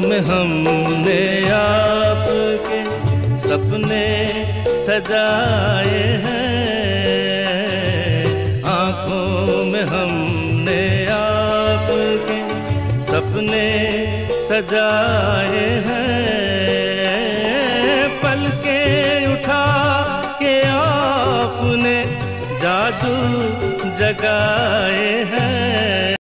में हमने आपके सपने सजाए हैं। आँखों में हमने आपके सपने सजाए हैं। पल के उठा के आपने जादू जगाए हैं।